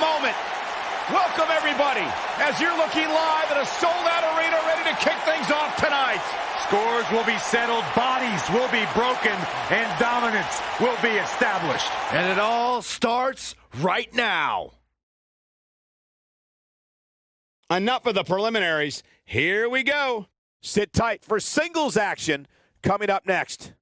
moment. Welcome, everybody, as you're looking live at a sold-out arena ready to kick things off tonight. Scores will be settled, bodies will be broken, and dominance will be established. And it all starts right now. Enough of the preliminaries. Here we go. Sit tight for singles action coming up next.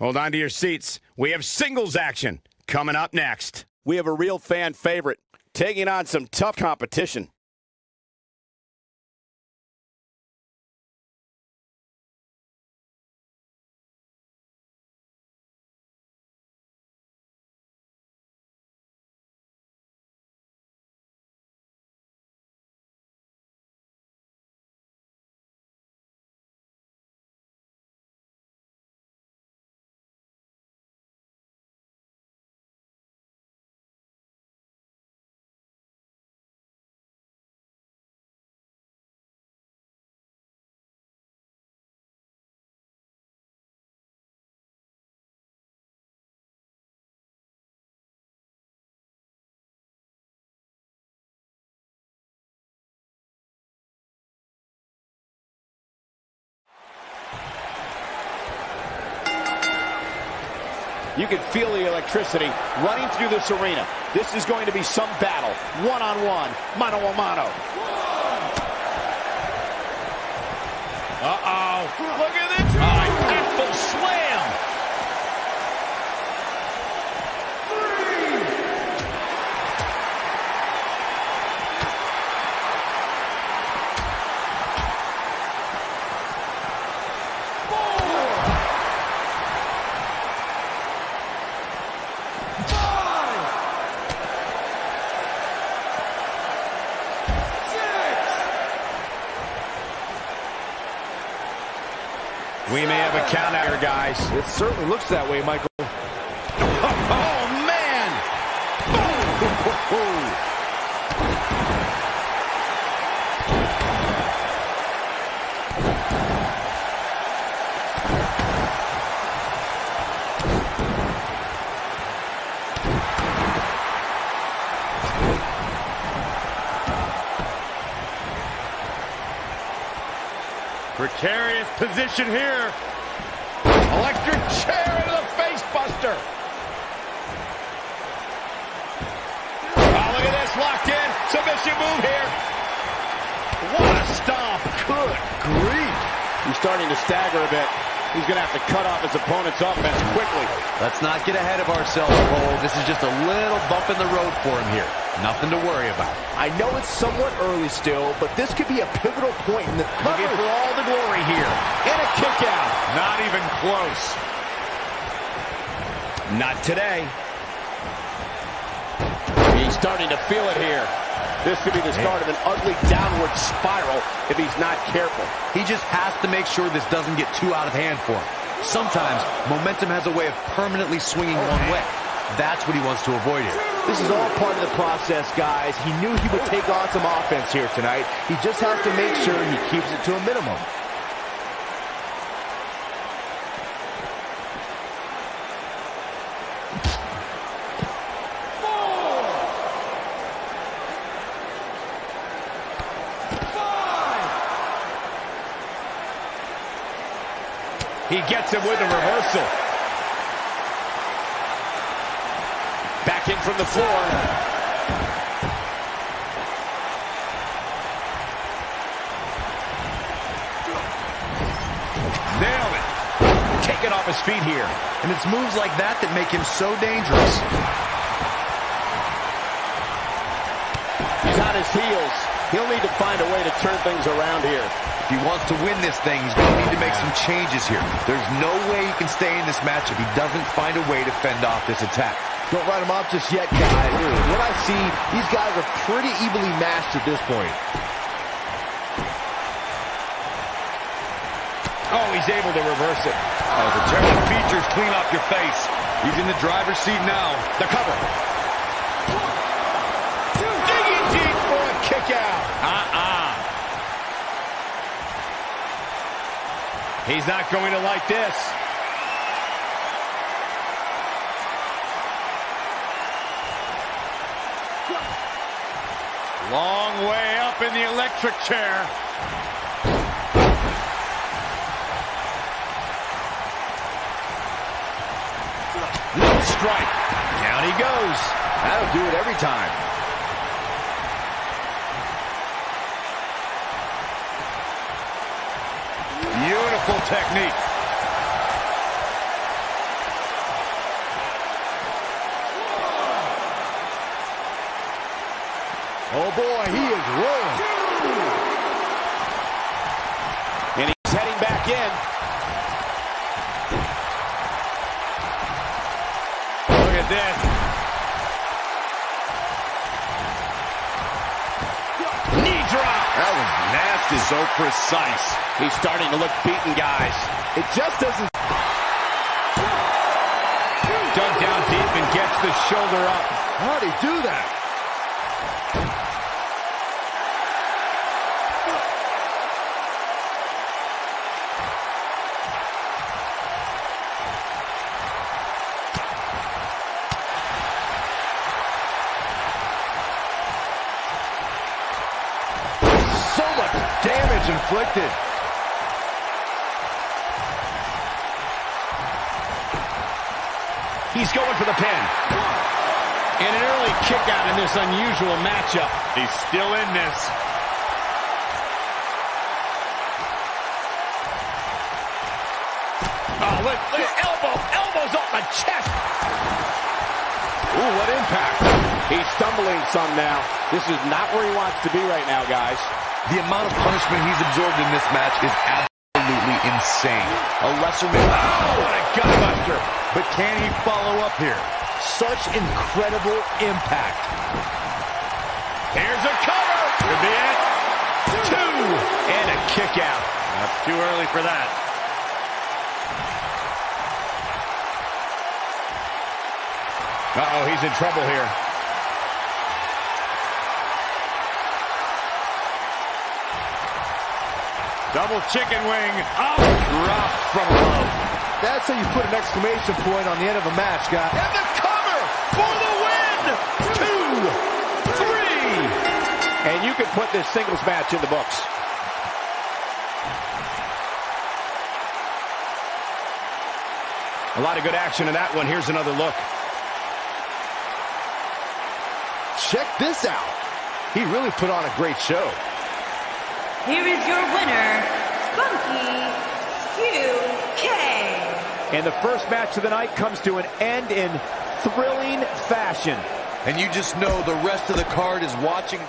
Hold on to your seats. We have singles action coming up next. We have a real fan favorite taking on some tough competition. You can feel the electricity running through this arena. This is going to be some battle. One-on-one, mano-a-mano. Uh-oh. Look at this. Impactful slam. We may have a count out here, guys. It certainly looks that way, Michael. Position here. Electric chair into the face buster. Oh, look at this, locked in. Submission move here. What a stomp. Good grief. He's starting to stagger a bit. He's going to have to cut off his opponent's offense quickly. Let's not get ahead of ourselves, Cole. This is just a little bump in the road for him here. Nothing to worry about. I know it's somewhat early still, but this could be a pivotal point in the Looking for all the glory here. And a kick out. Not even close. Not today. He's starting to feel it here. This could be the start of an ugly downward spiral if he's not careful. He just has to make sure this doesn't get too out of hand for him. Sometimes momentum has a way of permanently swinging oh, one way. That's what he wants to avoid here. This is all part of the process, guys. He knew he would take on some offense here tonight. He just has to make sure he keeps it to a minimum. He gets him with a reversal. Back in from the floor. Nailed it. Taken off his feet here. And it's moves like that that make him so dangerous. He's on his heels. He'll need to find a way to turn things around here. If he wants to win this thing, he's going to need to make some changes here. There's no way he can stay in this match if he doesn't find a way to fend off this attack. Don't write him off just yet, guys. What I see, these guys are pretty evenly matched at this point. Oh, he's able to reverse it. Oh, the terrible features clean off your face. He's in the driver's seat now. The cover. Digging deep for a kick Uh-uh. He's not going to like this. Long way up in the electric chair. Left strike. Down he goes. That'll do it every time. Beautiful technique. Oh boy, he is rolling. And he's heading back in. Look at this. Knee drop. That was nasty. So precise. He's starting to look beaten, guys. It just doesn't. Dug down deep and gets the shoulder up. How'd he do that? Inflicted. He's going for the pin. And an early kick out in this unusual matchup. He's still in this. Oh, look, look elbow. Elbows off the chest. Ooh, what impact. He's stumbling some now. This is not where he wants to be right now, guys. The amount of punishment he's absorbed in this match is absolutely insane. A lesser man. Oh, what a gutbuster. But can he follow up here? Such incredible impact. Here's a cover. Could be it. Two. And a kick out. That's too early for that. Uh-oh, he's in trouble here. Double chicken wing. Up. Drop from above. That's how you put an exclamation point on the end of a match, guys. And the cover for the win! Two, three! And you can put this singles match in the books. A lot of good action in that one. Here's another look. Check this out. He really put on a great show. Here is your winner, Funky QK. And the first match of the night comes to an end in thrilling fashion. And you just know the rest of the card is watching.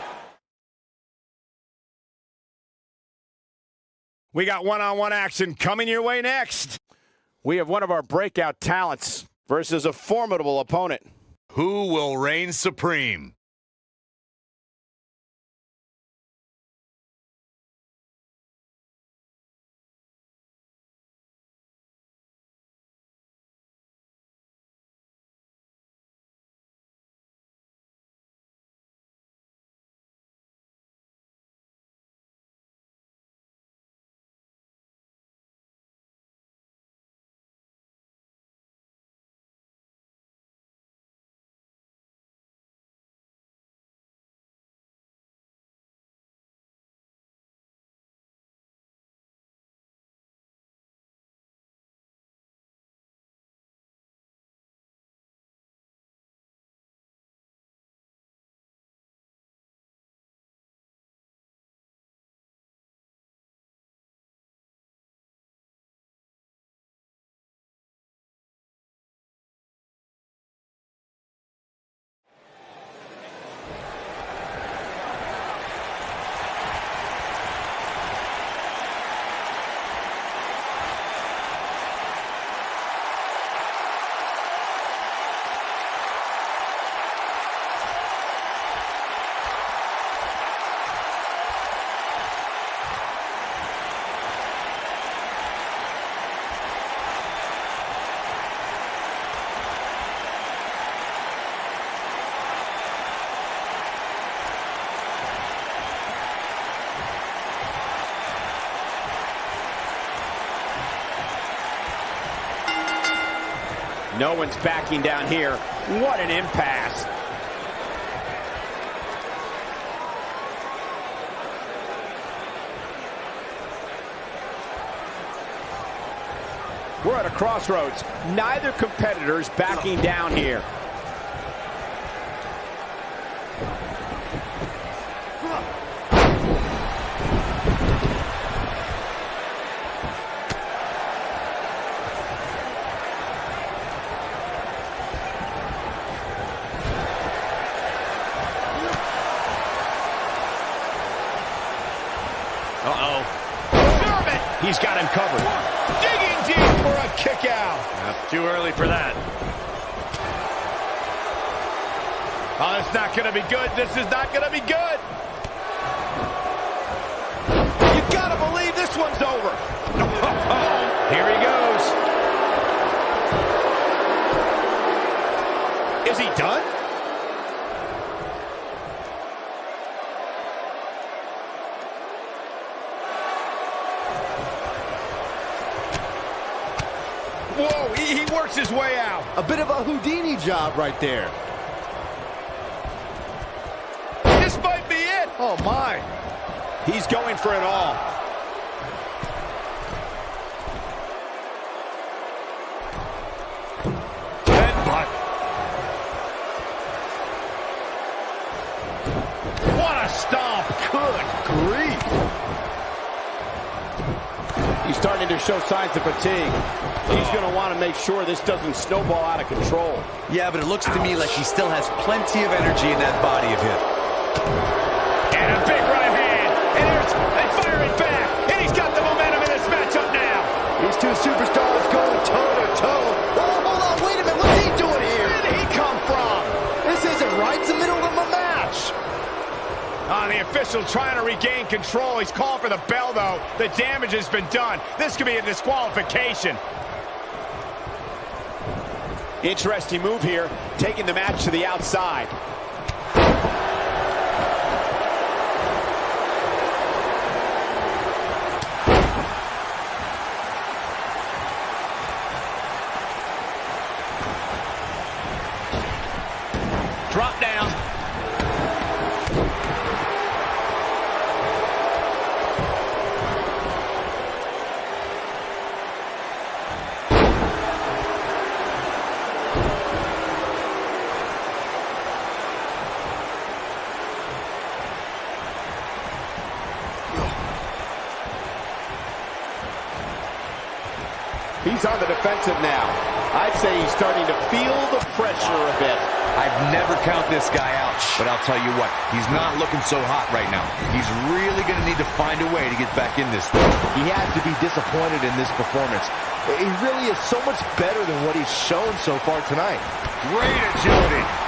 We got one-on-one action coming your way next. We have one of our breakout talents versus a formidable opponent. Who will reign supreme? No one's backing down here. What an impasse. We're at a crossroads. Neither competitor's backing down here. Uh-oh. German! He's got him covered. Digging deep for a kick out. That's too early for that. Oh, it's not going to be good. This is not going to be good. You gotta believe this one's over. Here he goes. Is he done? Whoa, he, he works his way out. A bit of a Houdini job right there. This might be it. Oh, my. He's going for it all. Headbutt. What a stomp. Good grief. He's starting to show signs of fatigue. He's going to want to make sure this doesn't snowball out of control. Yeah, but it looks to me like he still has plenty of energy in that body of his. And a big right hand. And there's and firing back. And he's got the momentum in this matchup now. These two superstars On the official trying to regain control. He's calling for the bell, though. The damage has been done. This could be a disqualification. Interesting move here, taking the match to the outside. Drop down. He's on the defensive now. I'd say he's starting to feel the pressure a bit. I'd never count this guy out, but I'll tell you what, he's not looking so hot right now. He's really going to need to find a way to get back in this thing. He has to be disappointed in this performance. He really is so much better than what he's shown so far tonight. Great agility.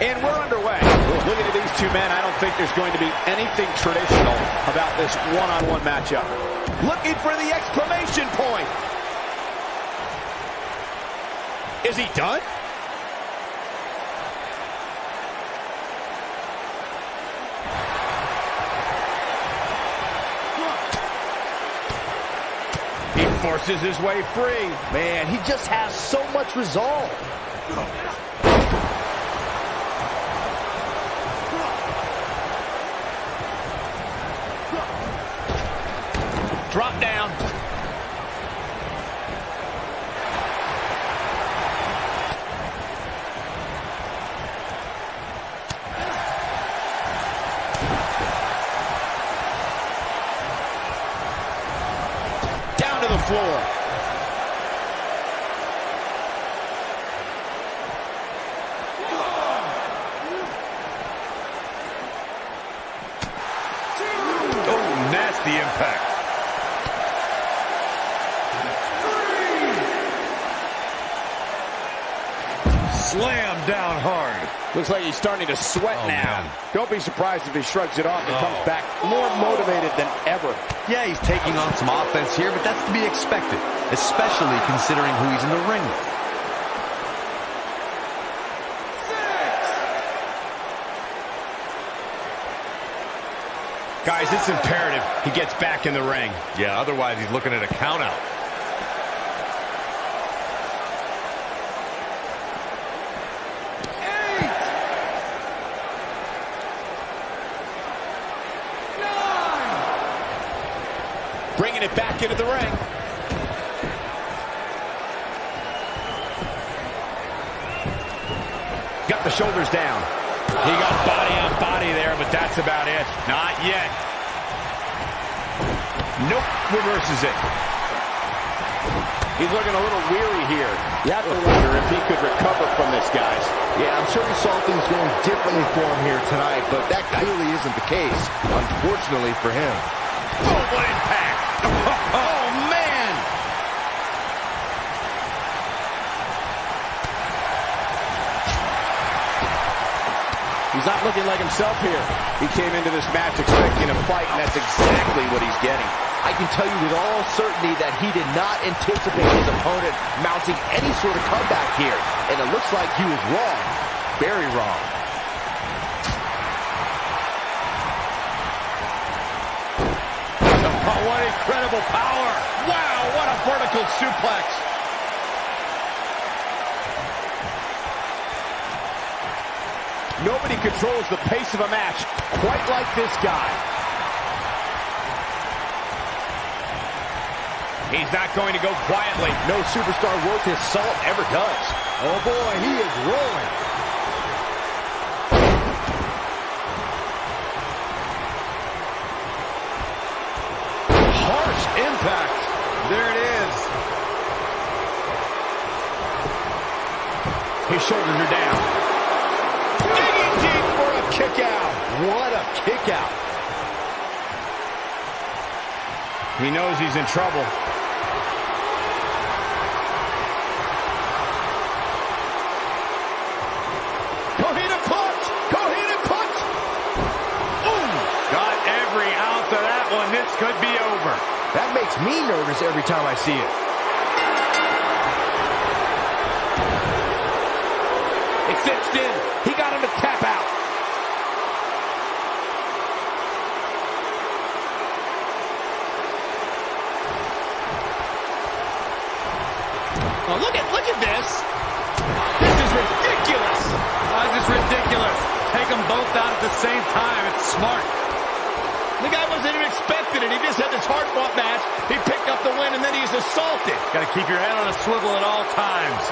And we're underway. Looking at these two men, I don't think there's going to be anything traditional about this one-on-one -on -one matchup. Looking for the exclamation point. Is he done? He forces his way free. Man, he just has so much resolve. Oh. Drop down. Down to the floor. Oh, nasty impact. Slam down hard. Looks like he's starting to sweat Oh, now. man. Don't be surprised if he shrugs it off and Oh. comes back more motivated than ever. Yeah, he's taking on some offense here, but that's to be expected, especially considering who he's in the ring with. Guys, it's imperative he gets back in the ring. Yeah, otherwise he's looking at a countout. Bringing it back into the ring. Got the shoulders down. He got body on body there, but that's about it. Not yet. Nope, reverses it. He's looking a little weary here. You have to wonder if he could recover from this, guys. Yeah, I'm sure he saw things going differently for him here tonight, but that clearly isn't the case, unfortunately for him. Oh, what impact. Oh, man! He's not looking like himself here. He came into this match expecting a fight, and that's exactly what he's getting. I can tell you with all certainty that he did not anticipate his opponent mounting any sort of comeback here, and it looks like he was wrong. Very wrong. Oh, what incredible power. Wow, what a vertical suplex. Nobody controls the pace of a match quite like this guy. He's not going to go quietly. No superstar worth his salt ever does. Oh boy, he is rolling. Harsh impact. There it is. His shoulders are down. Digging deep for a kick out. What a kick out. He knows he's in trouble. Kohina clutch! Kohina clutch! Ooh, got every ounce of that one. This could be over. That makes me nervous every time I see it. It's cinched in. He got him to tap out. Oh, look at look at this. This is ridiculous. Why is this ridiculous? Take them both out at the same time. It's smart. The guy wasn't even expecting it. He just had this hard-fought match. He picked up the win, and then he's assaulted. Got to keep your head on a swivel at all times.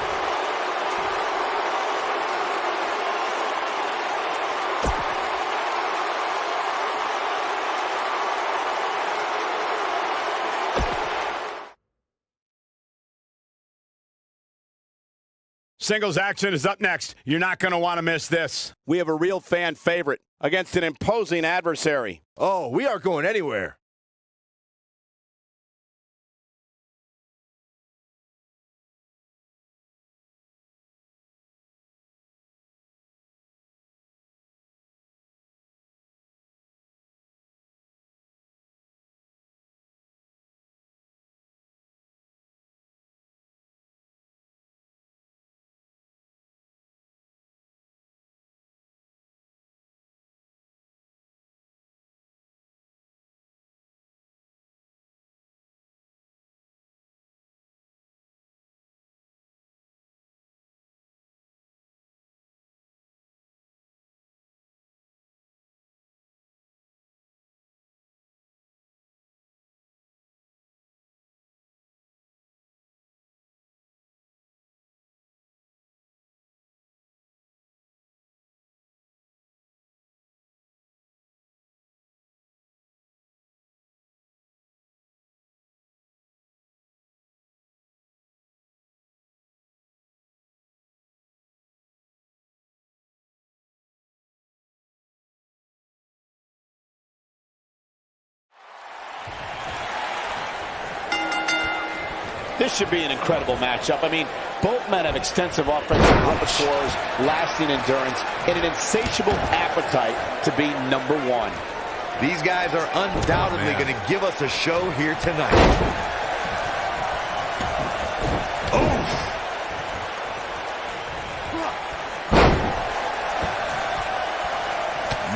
Singles action is up next. You're not going to want to miss this. We have a real fan favorite against an imposing adversary. Oh, we aren't going anywhere. This should be an incredible matchup. I mean, both men have extensive offensive repertoires, lasting endurance, and an insatiable appetite to be number one. These guys are undoubtedly Oh, going to give us a show here tonight.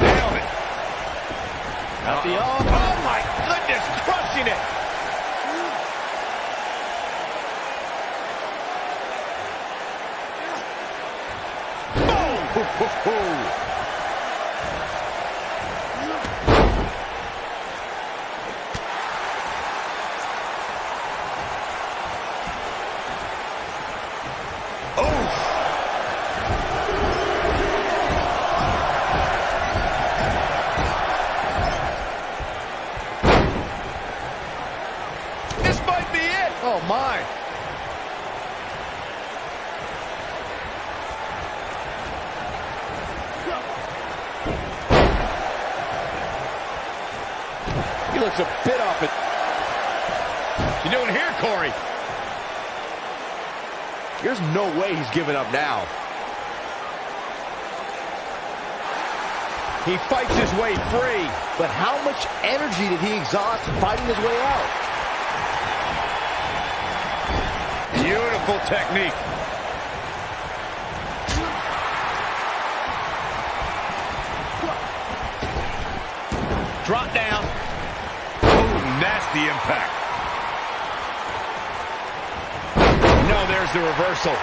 Nailed it. At the oh, oh my goodness, crushing it. This might be it. Oh, my. He looks a bit off it. You doing here, Corey? There's no way he's giving up now. He fights his way free. But how much energy did he exhaust fighting his way out? Beautiful technique. Drop down. Ooh, nasty impact. No, there's the reversal.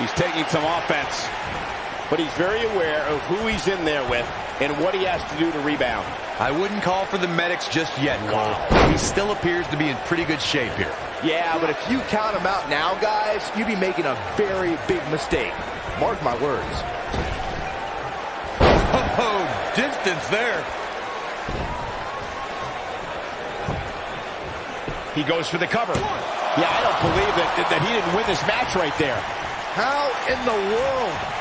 He's taking some offense, but he's very aware of who he's in there with and what he has to do to rebound. I wouldn't call for the medics just yet, Cole. He still appears to be in pretty good shape here. Yeah, but if you count him out now, guys, you'd be making a very big mistake. Mark my words. Oh, distance there. He goes for the cover. Yeah, I don't believe that, that he didn't win this match right there. How in the world?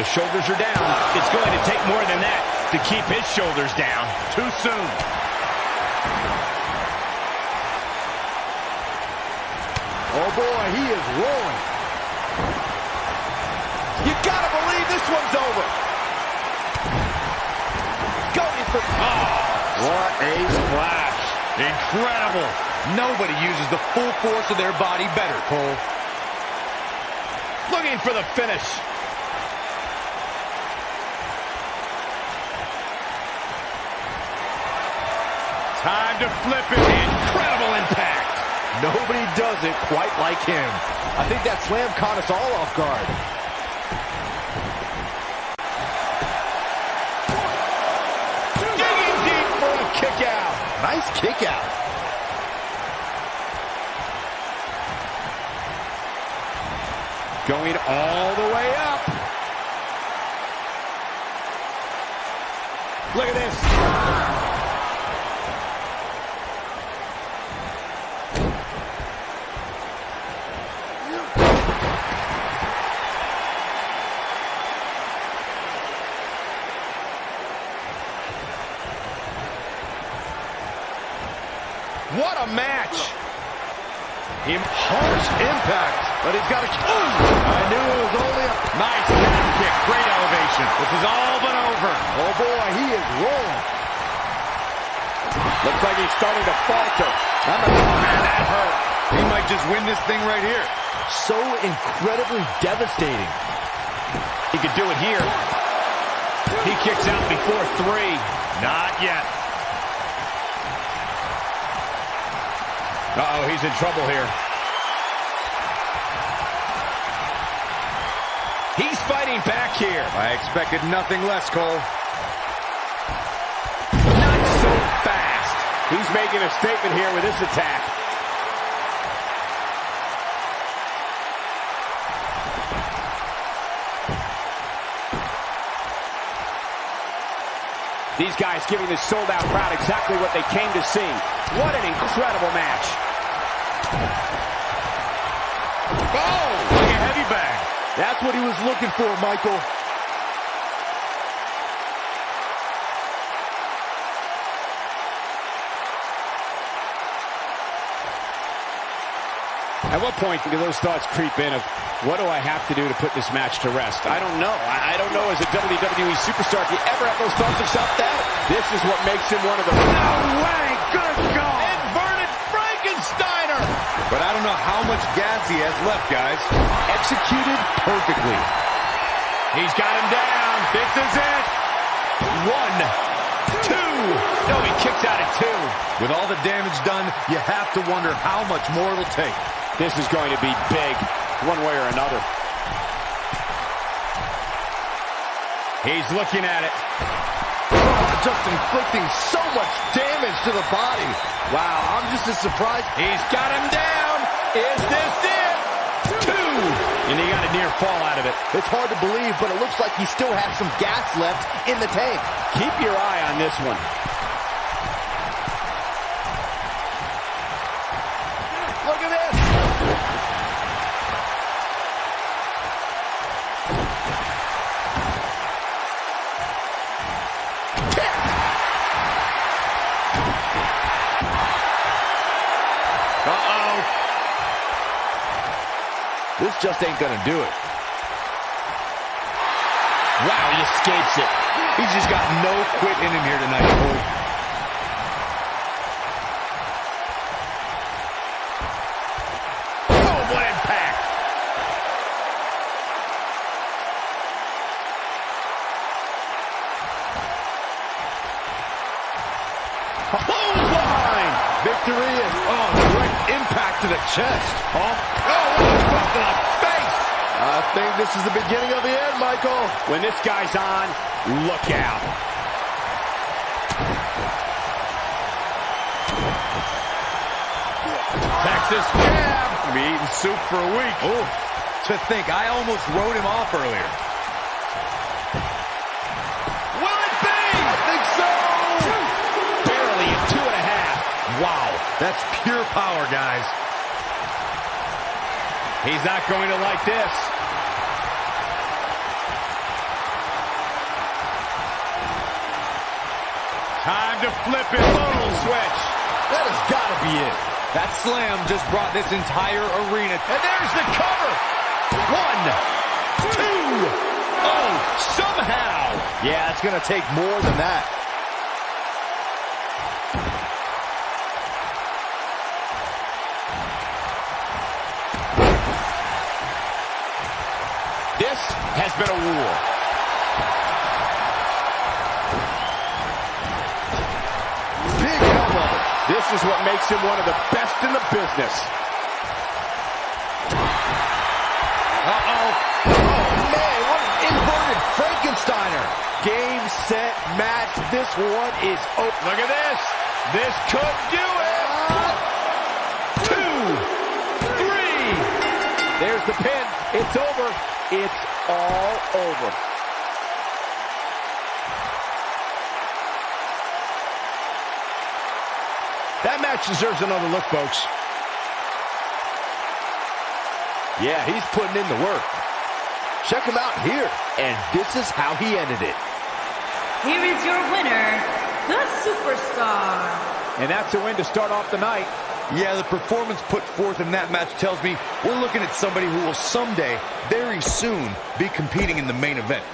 The shoulders are down. It's going to take more than that to keep his shoulders down. Too soon. Oh boy, he is rolling. You gotta believe this one's over. Going for oh, What a splash. Incredible. Nobody uses the full force of their body better, Cole. Looking for the finish. Time to flip it. Incredible impact. Nobody does it quite like him. I think that slam caught us all off guard. Digging deep for a kick out. Nice kick out. Going all the way up. Look at this. What a match. Him harsh impact, but he's got a. Ooh, I knew it was only a nice calf kick. Great elevation. This is all but over. Oh boy, he is rolling. Looks like he's starting to falter. I'm not, oh man, that hurt. He might just win this thing right here. So incredibly devastating. He could do it here. He kicks out before three. Not yet. Uh-oh, he's in trouble here. He's fighting back here. I expected nothing less, Cole. Not so fast. He's making a statement here with this attack. These guys giving this sold-out crowd exactly what they came to see. What an incredible match. Oh, like a heavy bag. That's what he was looking for, Michael. At what point do those thoughts creep in of what do I have to do to put this match to rest? I don't know. I, I don't know as a WWE superstar if you ever have those thoughts of self-doubt. This is what makes him one of the... No way! Good God! Inverted Frankensteiner! But I don't know how much gas he has left, guys. Executed perfectly. He's got him down. This is it. One, two. No, he kicks out at two. With all the damage done, you have to wonder how much more it'll take. This is going to be big, one way or another. He's looking at it. Just inflicting so much damage to the body. Wow, I'm just as surprised. He's got him down. Is this it? Two. And he got a near fall out of it. It's hard to believe, but it looks like he still has some gas left in the tank. Keep your eye on this one. Just ain't gonna do it. Wow, he escapes it. He's just got no quit in him here tonight, Cole. Oh, what impact! Clothesline! Victory and Oh, direct impact to the chest. Oh, oh, what to face! I think this is the beginning of the end, Michael. When this guy's on, look out. Texas jab. Be eating soup for a week. Oh, to think, I almost wrote him off earlier. Will it be? I think so. Barely a two and a half. Wow, that's pure power, guys. He's not going to like this. Time to flip it. Little switch. That has got to be it. That slam just brought this entire arena. And there's the cover. One, two, oh. Oh, somehow. Yeah, it's gonna take more than that. This has been a war. Is what makes him one of the best in the business. Uh-oh. Oh, man, what an inverted Frankensteiner. Game, set, match. This one is open. Look at this. This could do it. Two, three. There's the pin. It's over. It's all over. That match deserves another look, folks. Yeah, he's putting in the work. Check him out here. And this is how he ended it. Here is your winner, the Superstar. And that's a win to start off the night. Yeah, the performance put forth in that match tells me we're looking at somebody who will someday, very soon, be competing in the main event.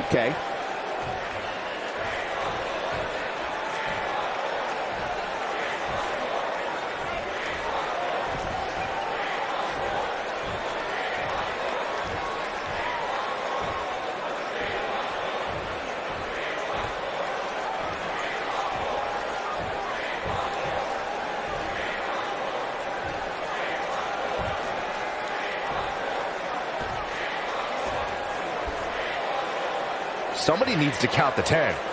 Okay. Somebody needs to count the 10.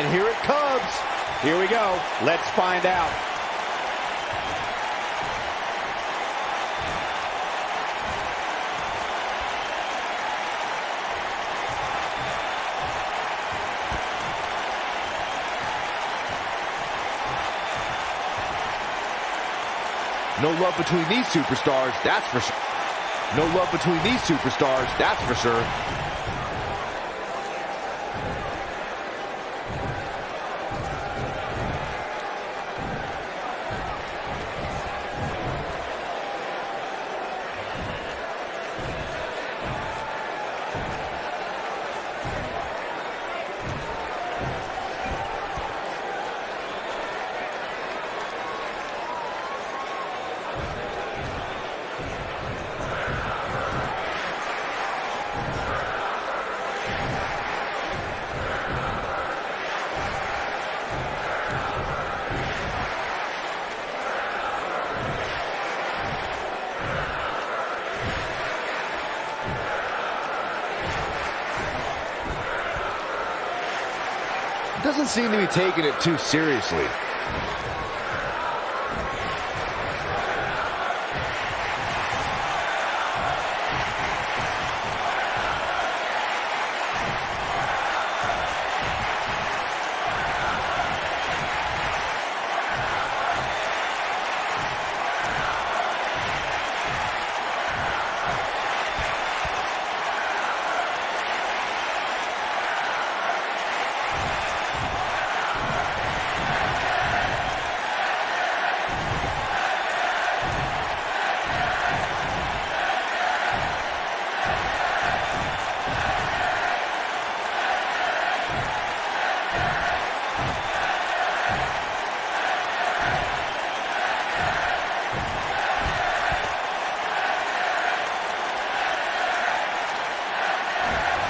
And here it comes. Here we go. Let's find out. No love between these superstars, that's for sure. No love between these superstars, that's for sure. Doesn't seem to be taking it too seriously.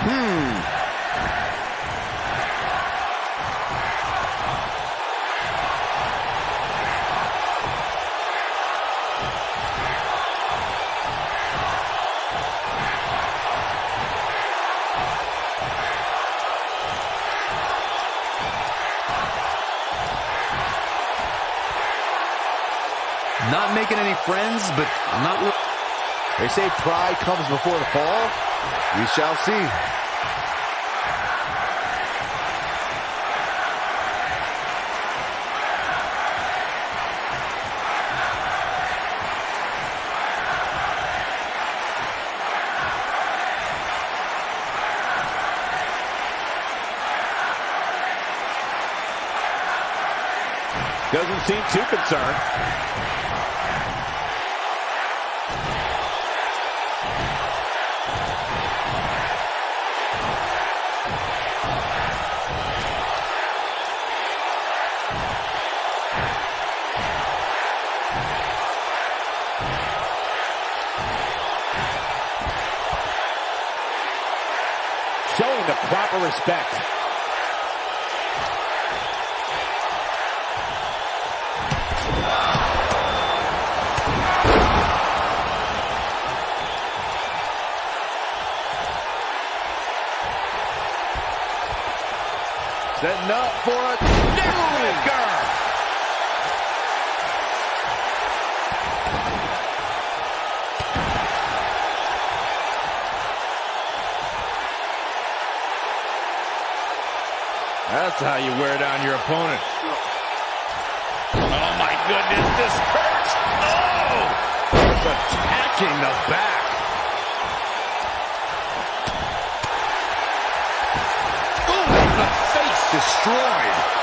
Hmm. Not making any friends, but I'm not... They say pride comes before the fall. We shall see. Doesn't seem too concerned. expect. Setting up for a... There That's how you wear down your opponent. Oh, my goodness, this hurts. Oh! Attacking the back. Ooh, the face destroyed.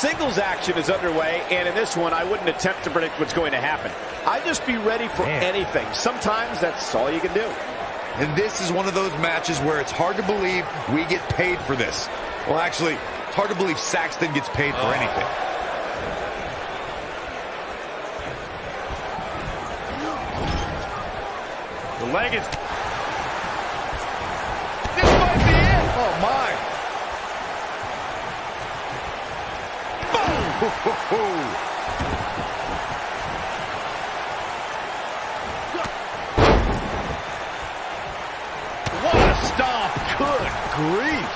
Singles action is underway, and in this one, I wouldn't attempt to predict what's going to happen. I'd just be ready for anything. Sometimes that's all you can do. And this is one of those matches where it's hard to believe we get paid for this. Well, actually, it's hard to believe Saxton gets paid for anything. The leg is... What a stomp. Good grief.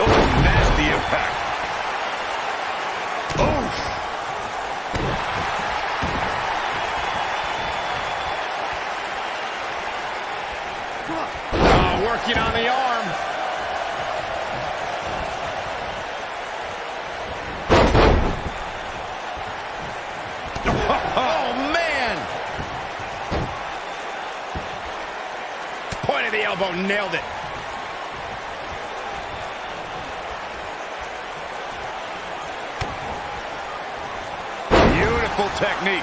Oh, nasty impact. Oh, working on the arm. Oh, man. Point of the elbow, nailed it. Beautiful technique.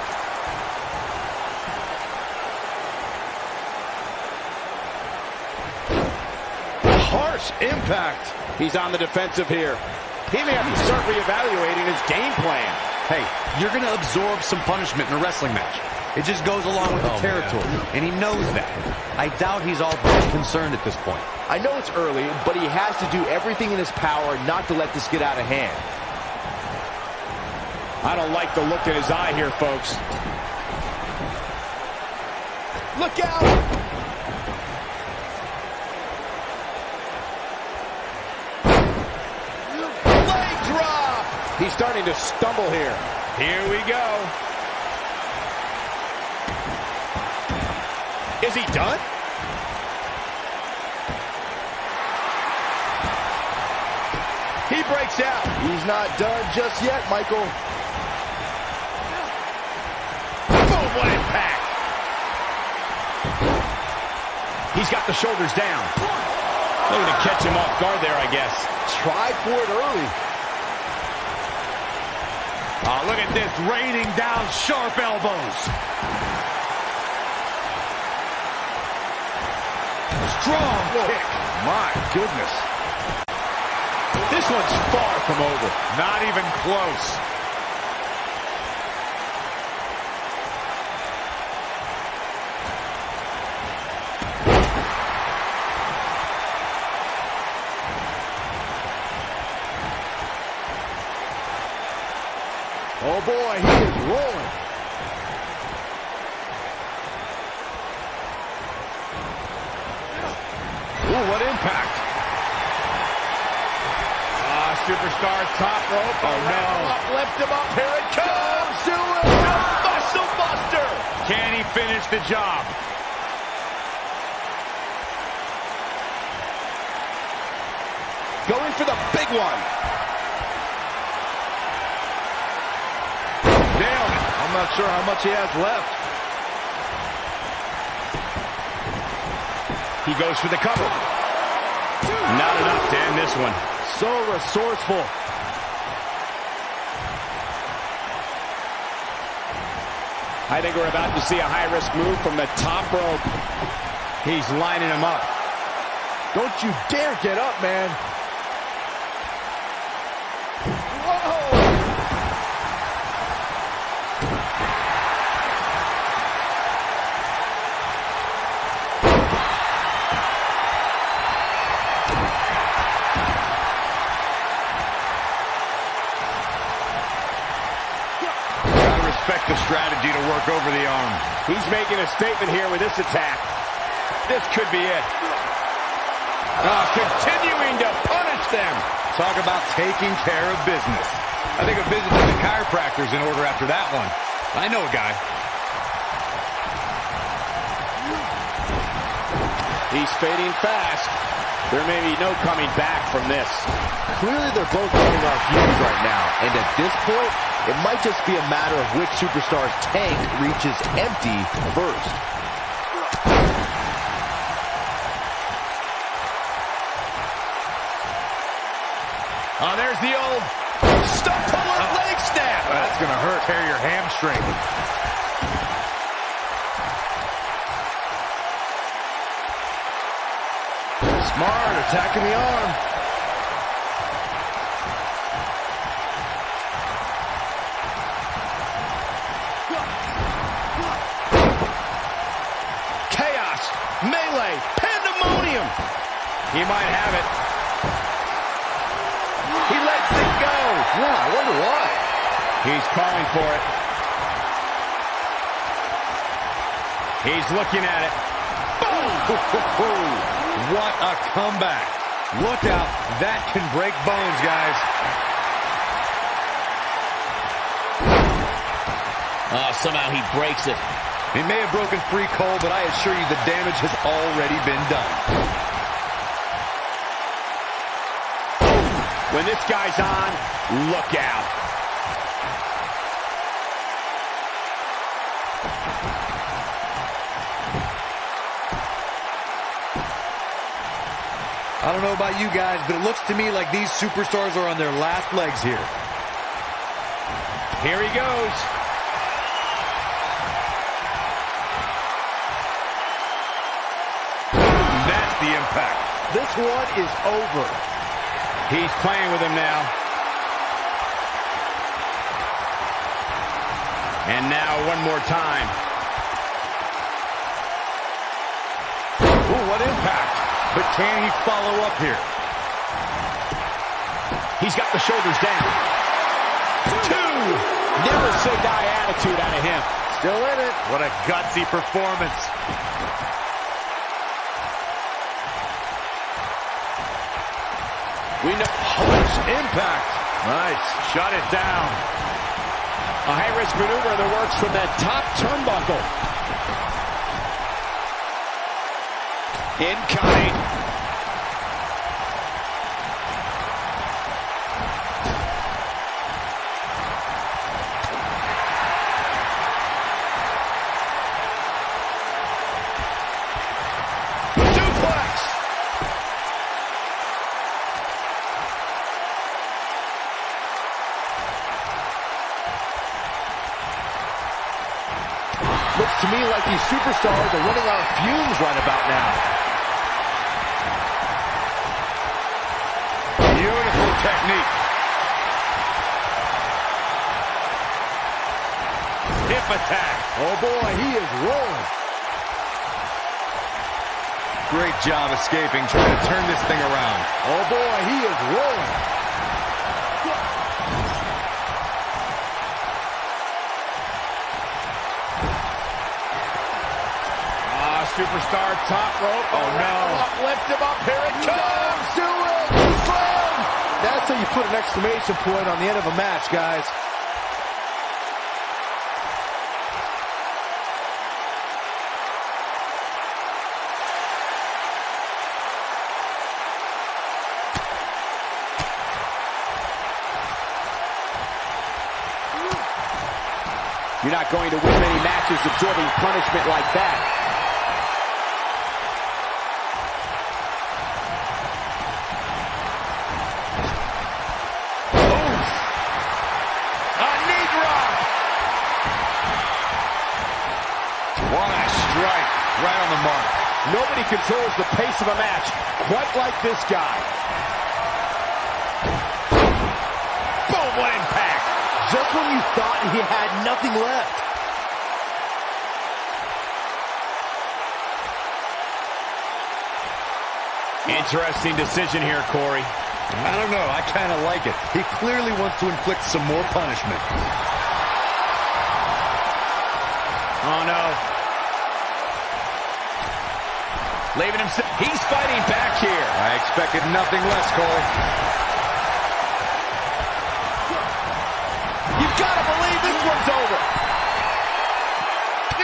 Harsh impact. He's on the defensive here. He may have to start reevaluating his game plan. Hey, you're going to absorb some punishment in a wrestling match. It just goes along with the Oh, territory, and he knows that. I doubt he's all that concerned at this point. I know it's early, but he has to do everything in his power not to let this get out of hand. I don't like the look in his eye here, folks. Look out! Leg drop! He's starting to stumble here. Here we go. Is he done? He breaks out. He's not done just yet, Michael. Boom, what impact! He's got the shoulders down. Looking to catch him off guard there, I guess. Try for it early. Oh, look at this, raining down sharp elbows. Strong kick. My goodness. This one's far from over. Not even close. Oh boy, he is rolling. Ooh, what impact. Ah, superstar top rope. Oh, no. Up, lift him up. Here it comes. Do it. Muscle buster. Can he finish the job? Going for the big one. Nailed it. I'm not sure how much he has left. He goes for the cover. Not enough to end this one. So resourceful. I think we're about to see a high-risk move from the top rope. He's lining him up. Don't you dare get up, man. Strategy to work over the arm. He's making a statement here with this attack. This could be it. Ah, continuing to punish them. Talk about taking care of business. I think a visit to the chiropractor's in order after that one. I know a guy. He's fading fast. There may be no coming back from this. Clearly, they're both running off fumes right now. And at this point, it might just be a matter of which superstar's tank reaches empty first. Oh, there's the old stump puller oh. leg snap. That's going to hurt. Tear your hamstring. Smart, attacking the arm. He might have it. He lets it go. Yeah, I wonder why. He's calling for it. He's looking at it. What a comeback. Look out. That can break bones, guys. Oh, somehow he breaks it. It may have broken free Cole, but I assure you the damage has already been done. When this guy's on, look out. I don't know about you guys, but it looks to me like these superstars are on their last legs here. Here he goes. That's the impact. This one is over. He's playing with him now. And now one more time. Ooh, what impact. But can he follow up here? He's got the shoulders down. Two. Never say die attitude out of him. Still in it. What a gutsy performance. We know harsh impact. Nice. Shut it down. A high-risk maneuver that works from that top turnbuckle. Incoming. These superstars are running on fumes right about now. Beautiful technique. Hip attack. Oh boy, he is rolling. Great job escaping, trying to turn this thing around. Oh boy, he is rolling. Superstar top rope. Oh, no. Up, lift him up. Here it comes. Do it! Slam! That's how you put an exclamation point on the end of a match, guys. You're not going to win many matches absorbing punishment like that. Nobody controls the pace of a match quite like this guy. Boom, what impact. Just when you thought he had nothing left. Interesting decision here, Corey. I don't know. I kind of like it. He clearly wants to inflict some more punishment. Leaving himself. He's fighting back here. I expected nothing less, Cole. You've got to believe this one's over.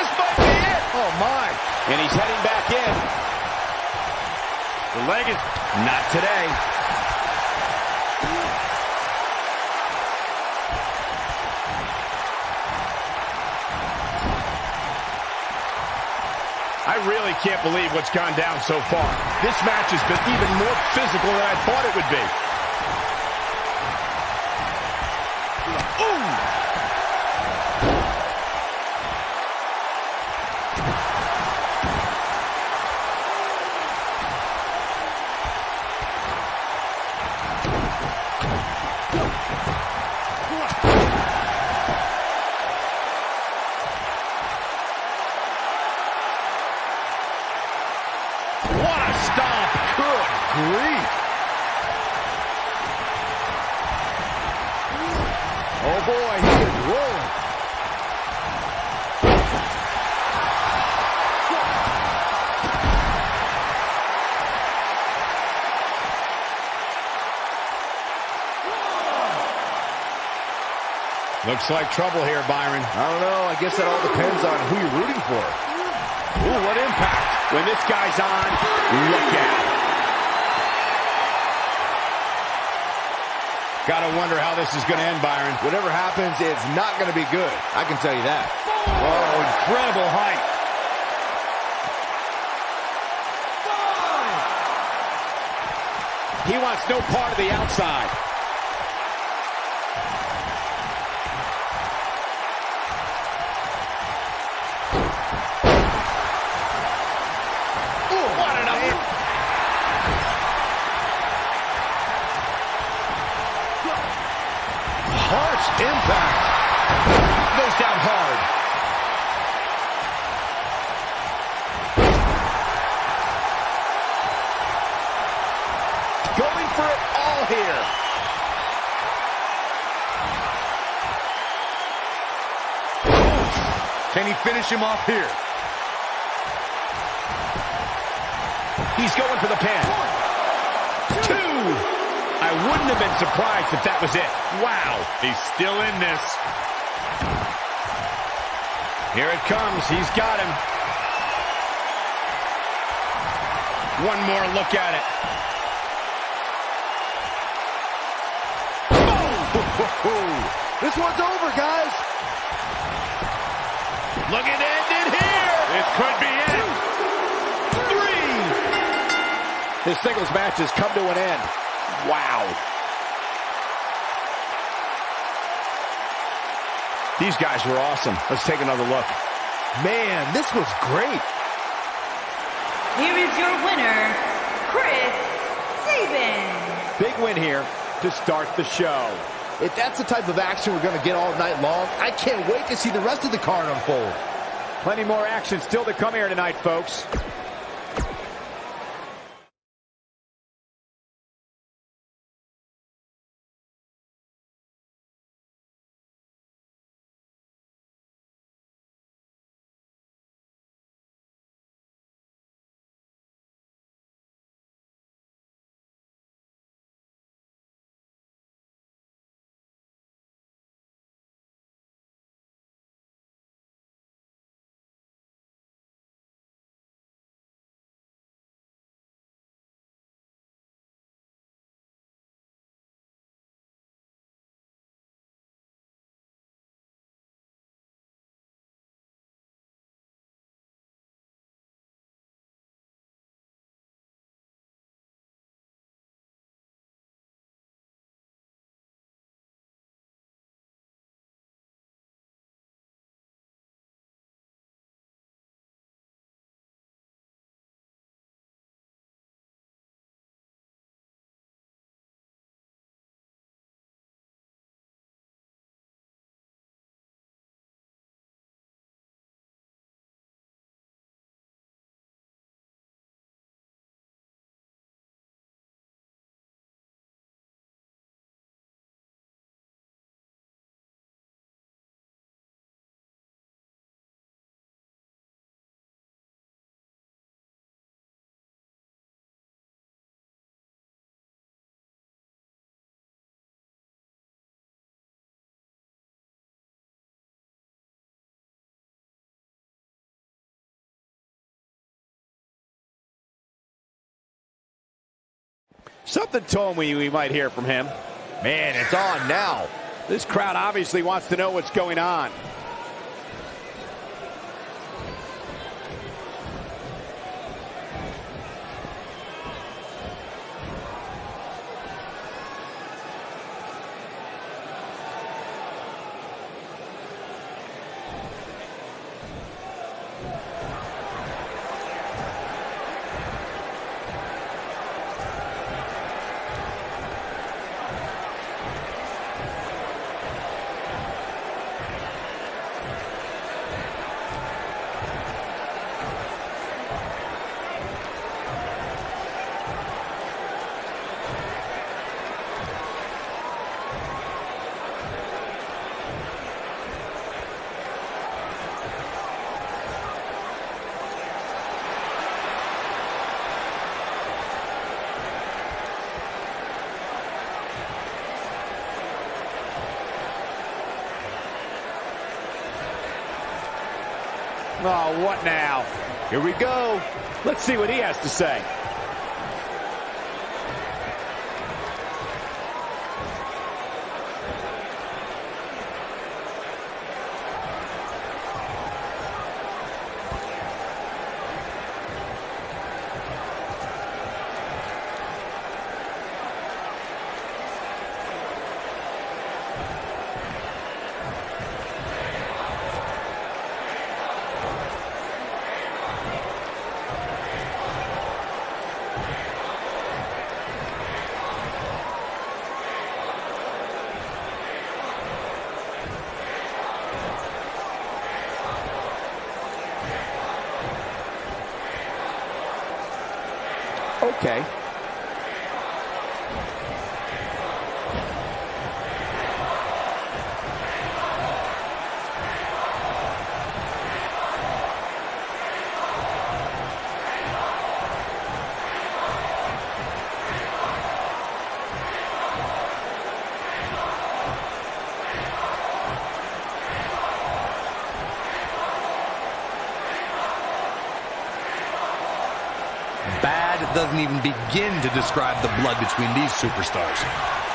This might be it. Oh my. And he's heading back in. The leg is not today. I really can't believe what's gone down so far. This match has been even more physical than I thought it would be. Looks like trouble here, Byron. I don't know. I guess that all depends on who you're rooting for. Ooh, what impact. When this guy's on, look out. Gotta wonder how this is gonna end, Byron. Whatever happens, it's not going to be good. I can tell you that. Oh, incredible height. He wants no part of the outside. Finish him off here? He's going for the pin. Two. I wouldn't have been surprised if that was it. Wow. He's still in this. Here it comes. He's got him. One more look at it. This one's over, guys. Looking to end it here. This could be it. Three. His singles match has come to an end. Wow. These guys were awesome. Let's take another look. Man, this was great. Here is your winner, Chris Sabin. Big win here to start the show. If that's the type of action we're going to get all night long, I can't wait to see the rest of the card unfold. Plenty more action still to come here tonight, folks. Something told me we might hear from him. Man, it's on now. This crowd obviously wants to know what's going on. What now? Here we go. Let's see what he has to say. Doesn't even begin to describe the blood between these superstars.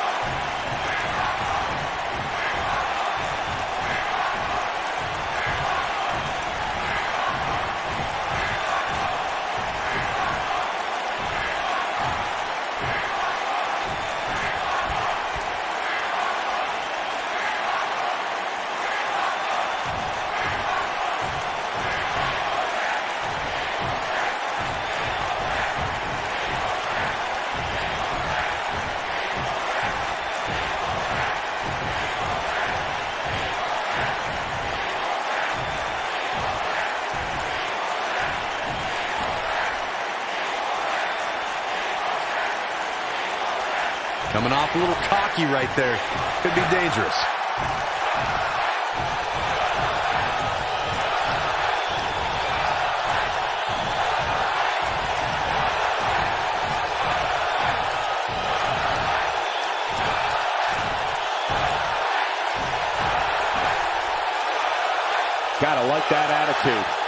Right there. Could be dangerous. Gotta like that attitude.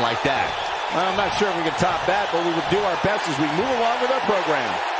Like that. I'm not sure if we can top that, but we will do our best as we move along with our program.